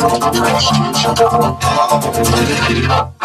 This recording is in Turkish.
Thank you.